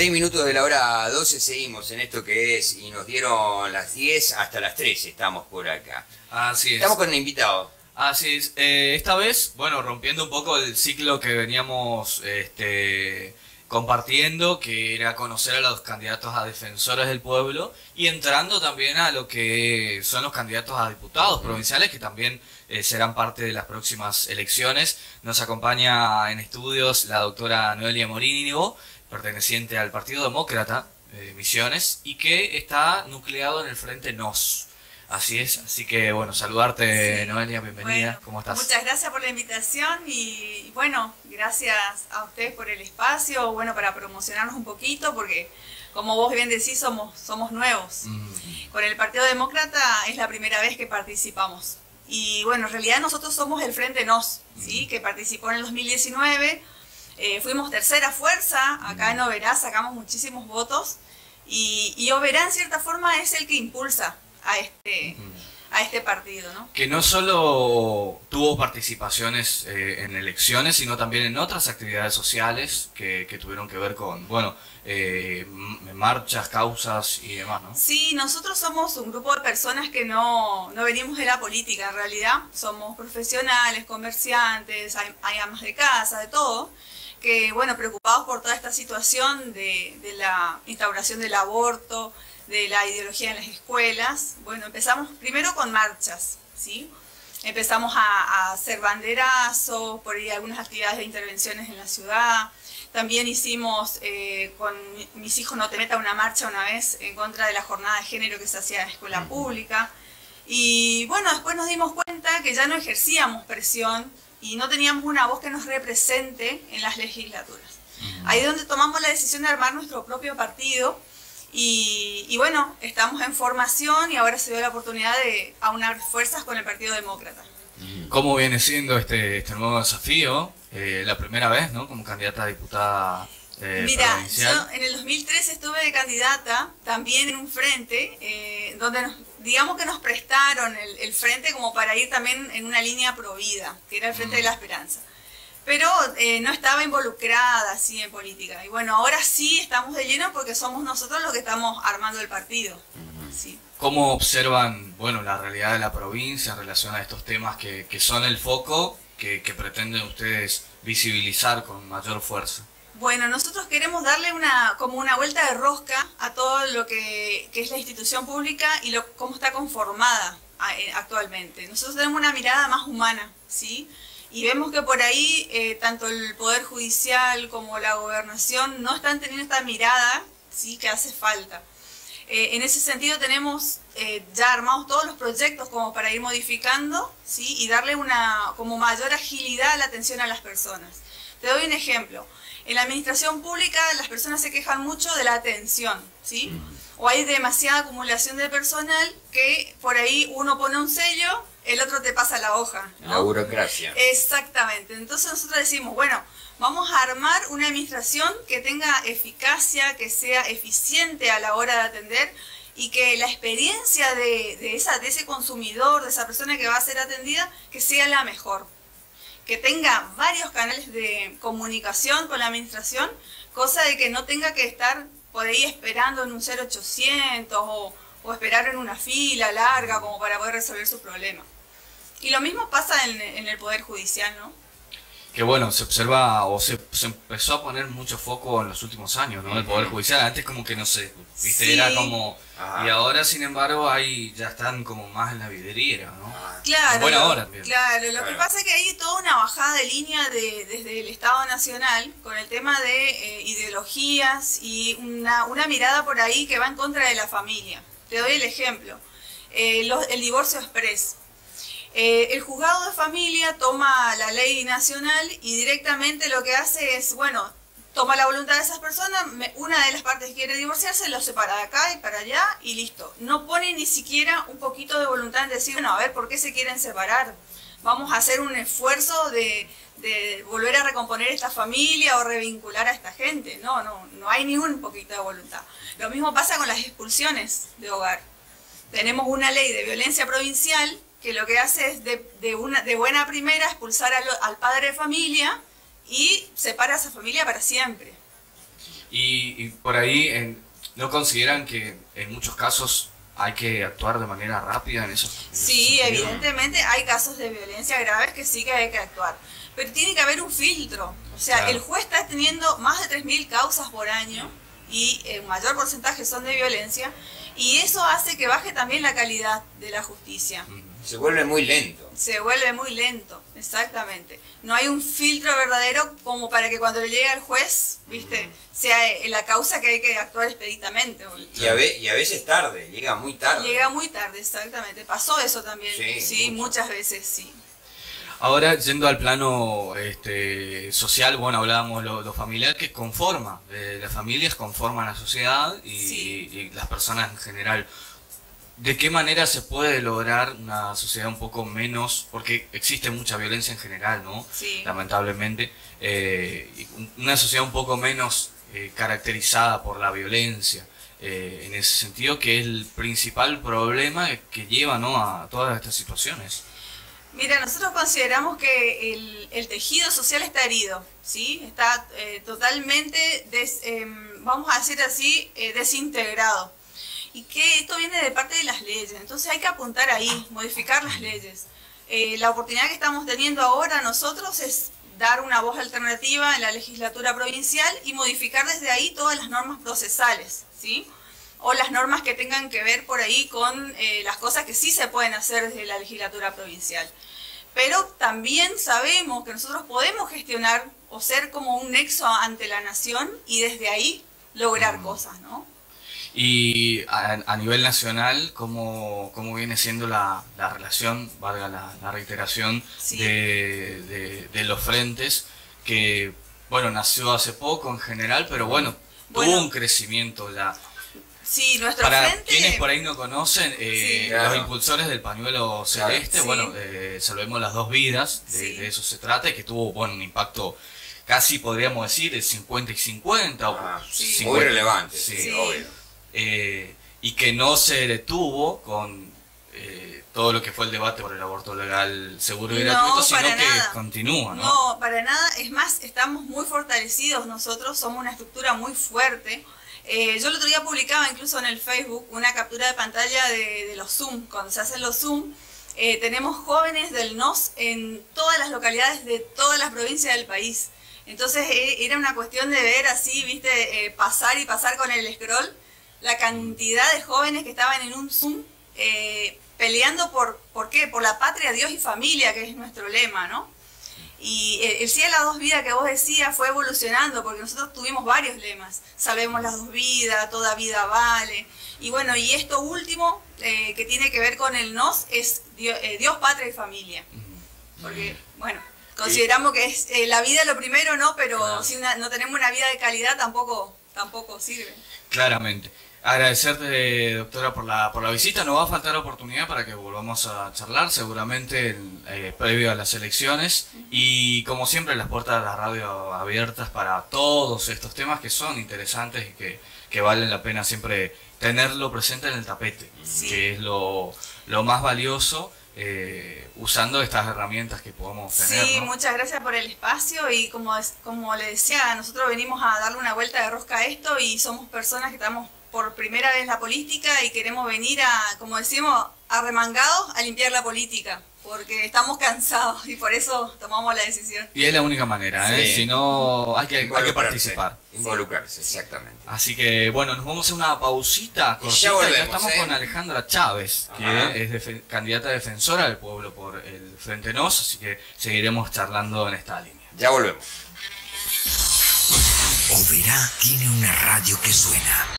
Seis minutos de la hora 12 seguimos en esto que es, y nos dieron las 10 hasta las 13, estamos por acá. Así es. Estamos con un invitado. Así es. Eh, esta vez, bueno, rompiendo un poco el ciclo que veníamos este, compartiendo, que era conocer a los candidatos a defensores del pueblo y entrando también a lo que son los candidatos a diputados provinciales, que también eh, serán parte de las próximas elecciones. Nos acompaña en estudios la doctora Noelia Morínigo, perteneciente al Partido Demócrata de Misiones, y que está nucleado en el Frente NOS. Así es, así que bueno, saludarte Noelia, bienvenida, ¿cómo estás? Muchas gracias por la invitación y bueno, gracias a ustedes por el espacio, bueno, para promocionarnos un poquito, porque como vos bien decís, somos, somos nuevos. Mm, Con el Partido Demócrata es la primera vez que participamos. Y bueno, en realidad nosotros somos el Frente NOS, ¿sí? que participó en el 2019. Eh, fuimos tercera fuerza, acá en Oberá sacamos muchísimos votos. Y, y Oberá en cierta forma es el que impulsa a este, a este partido, ¿no? que no solo tuvo participaciones eh, en elecciones, sino también en otras actividades sociales que, que tuvieron que ver con, bueno, eh, marchas, causas y demás, ¿no? Sí, nosotros somos un grupo de personas que no, no venimos de la política en realidad. Somos profesionales, comerciantes, hay, hay amas de casa, de todo. Que, bueno, preocupados por toda esta situación de, de la instauración del aborto, de la ideología en las escuelas. Bueno, empezamos primero con marchas, ¿sí? Empezamos a, a hacer banderazos, por ahí algunas actividades de intervenciones en la ciudad. También hicimos eh, con mi- mis hijos No Te Meta una marcha una vez en contra de la jornada de género que se hacía en la escuela pública. Y bueno, después nos dimos cuenta que ya no ejercíamos presión y no teníamos una voz que nos represente en las legislaturas. Ahí es donde tomamos la decisión de armar nuestro propio partido y, y bueno, estamos en formación y ahora se dio la oportunidad de aunar fuerzas con el Partido Demócrata. ¿Cómo viene siendo este, este nuevo desafío? Eh, la primera vez, ¿no? Como candidata a diputada eh, Mira, provincial. yo en el 2003 estuve de candidata también en un frente eh, donde nos, digamos que nos prestaron el, el frente como para ir también en una línea provida, que era el Frente de la Esperanza. Pero eh, no estaba involucrada así en política. Y bueno, ahora sí estamos de lleno porque somos nosotros los que estamos armando el partido. Sí. ¿Cómo observan, bueno, la realidad de la provincia en relación a estos temas que, que son el foco que, que pretenden ustedes visibilizar con mayor fuerza? Bueno, nosotros queremos darle una como una vuelta de rosca a todo lo que, que es la institución pública y cómo está conformada eh, actualmente. Nosotros tenemos una mirada más humana, ¿sí? Y vemos que por ahí eh, tanto el Poder Judicial como la Gobernación no están teniendo esta mirada, ¿sí? Que hace falta. Eh, en ese sentido tenemos ya armados todos los proyectos como para ir modificando ¿sí? y darle una como mayor agilidad a la atención a las personas. Te doy un ejemplo. En la administración pública las personas se quejan mucho de la atención, ¿sí? O hay demasiada acumulación de personal que por ahí uno pone un sello, el otro te pasa la hoja. ¿no? La burocracia. Exactamente. Entonces nosotros decimos, bueno, vamos a armar una administración que tenga eficacia, que sea eficiente a la hora de atender y que la experiencia de, de esa, de ese consumidor, de esa persona que va a ser atendida, que sea la mejor. Que tenga varios canales de comunicación con la administración, cosa de que no tenga que estar por ahí esperando en un 0800 o, o esperar en una fila larga como para poder resolver su problema. Y lo mismo pasa en, en el Poder Judicial, ¿no? Que bueno, se observa o se, se empezó a poner mucho foco en los últimos años, ¿no? El Poder Judicial, antes como que no sé, viste, Sí. era como... Ajá. Y ahora, sin embargo, ahí ya están como más en la vidriera, ¿no? Ah, Claro, En buena lo- hora también. claro, lo que pasa es que hay toda una bajada de línea de, desde el Estado Nacional con el tema de eh, ideologías y una, una mirada por ahí que va en contra de la familia. Te doy el ejemplo. Eh, los- el divorcio express. Eh, el juzgado de familia toma la ley nacional y directamente lo que hace es, bueno, toma la voluntad de esas personas, una de las partes quiere divorciarse, lo separa de acá y para allá y listo. No pone ni siquiera un poquito de voluntad en decir, bueno, a ver, ¿por qué se quieren separar? Vamos a hacer un esfuerzo de, de volver a recomponer esta familia o revincular a esta gente. No, no, no hay ni un poquito de voluntad. Lo mismo pasa con las expulsiones de hogar. Tenemos una ley de violencia provincial que lo que hace es de, de una, de buena primera expulsar al, al padre de familia y separa a esa familia para siempre. Y, y por ahí, en- ¿no consideran que en muchos casos hay que actuar de manera rápida en esos en Sí, evidentemente hay casos de violencia graves que sí que hay que actuar. Pero tiene que haber un filtro. O sea, Claro. el juez está teniendo más de 3.000 causas por año y el mayor porcentaje son de violencia. Y eso hace que baje también la calidad de la justicia. Se vuelve muy lento. Se vuelve muy lento, exactamente. No hay un filtro verdadero como para que cuando le llegue al juez, viste, sea la causa que hay que actuar expeditamente. Y a, ve- y a veces tarde, llega muy tarde. Llega muy tarde, exactamente. Pasó eso también. Sí, muchas veces sí. Ahora, yendo al plano este, social, bueno, hablábamos lo, lo familiar que conforma, eh, las familias conforman la sociedad y, Sí. y- y las personas en general. ¿De qué manera se puede lograr una sociedad un poco menos, porque existe mucha violencia en general, ¿no? Sí. Lamentablemente, eh, una sociedad un poco menos eh, caracterizada por la violencia, en ese sentido, que es el principal problema que lleva ¿no? a todas estas situaciones. Mira, nosotros consideramos que el, tejido social está herido, ¿sí? Está eh, totalmente, em, vamos a decir así, eh, desintegrado. Y que esto viene de parte de las leyes, entonces hay que apuntar ahí, modificar las leyes. Eh, la oportunidad que estamos teniendo ahora nosotros es dar una voz alternativa en la legislatura provincial y modificar desde ahí todas las normas procesales, ¿sí? O las normas que tengan que ver por ahí con eh, las cosas que sí se pueden hacer desde la legislatura provincial. Pero también sabemos que nosotros podemos gestionar o ser como un nexo ante la nación y desde ahí lograr Mm. cosas, ¿no? Y a, a nivel nacional, ¿cómo, cómo viene siendo la, la relación, valga la, la reiteración, Sí. de, de- de los frentes? Que, bueno, nació hace poco en general, pero bueno, Bueno. tuvo un crecimiento. La, Sí, nuestro para frente... quienes por ahí no conocen, eh, Sí. Claro. los impulsores del pañuelo celeste, Sí. bueno, eh, salvemos las dos vidas, de, Sí. de eso se trata, y que tuvo, bueno, un impacto casi podríamos decir de 50 y 50. o Ah, Sí. Muy 50. relevante, Sí. obvio. eh, y que no se detuvo con eh, todo lo que fue el debate por el aborto legal, seguro y No, gratuito, sino para que nada. continúa, ¿no? No, para nada. Es más, estamos muy fortalecidos nosotros, somos una estructura muy fuerte. Eh, yo el otro día publicaba incluso en el Facebook una captura de pantalla de, los Zoom. Cuando se hacen los Zoom, eh, tenemos jóvenes del NOS en todas las localidades de todas las provincias del país. Entonces eh, era una cuestión de ver así, viste, eh, pasar y pasar con el scroll la cantidad de jóvenes que estaban en un Zoom peleando por, ¿por qué? Por la patria, Dios y familia, que es nuestro lema, ¿no? Y el, el sí a las dos vidas que vos decías fue evolucionando, porque nosotros tuvimos varios lemas. Salvemos las dos vidas, toda vida vale. Y bueno, y esto último, eh, que tiene que ver con el nos, es Dios, eh, Dios, patria y familia. Porque, bueno, consideramos que es eh, la vida lo primero, ¿no? Pero Claro. si una- no tenemos una vida de calidad, tampoco, tampoco sirve. Claramente. Agradecerte, doctora, por la, por la visita. Nos va a faltar oportunidad para que volvamos a charlar, seguramente en- eh, previo a las elecciones. Y como siempre, las puertas de la radio abiertas para todos estos temas que son interesantes y que, que valen la pena siempre tenerlo presente en el tapete, Sí. que es lo, lo más valioso eh, usando estas herramientas que podemos tener. Sí, ¿no? muchas gracias por el espacio y como, como le decía, nosotros venimos a darle una vuelta de rosca a esto y somos personas que estamos por primera vez la política y queremos venir a, como decimos, arremangados a limpiar la política, porque estamos cansados y por eso tomamos la decisión. Y es la única manera, ¿eh? Sí. si no hay que, hay que Involucrarse, participar. Involucrarse, exactamente. Así que bueno, nos vamos a una pausita Y cortita. ya volvemos, estamos ¿eh? con Alejandra Chávez, que Ajá. es defe- candidata defensora del pueblo por el Frente Nos, así que seguiremos charlando en esta línea. Ya volvemos. Oberá tiene una radio que suena.